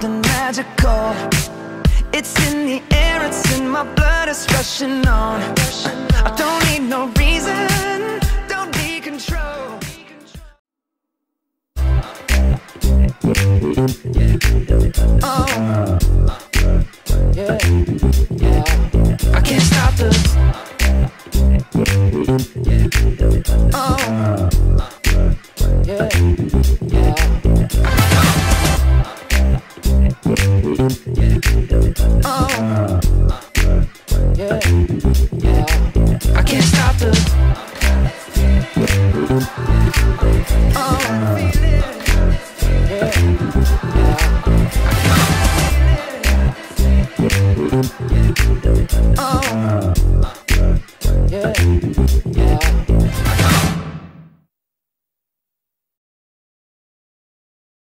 something magical. It's in the air, it's in my blood, it's rushing on. I don't need no reason, don't be control Oh. Yeah, yeah. I can't stop the Oh. Oh. I can't stop the. Yeah.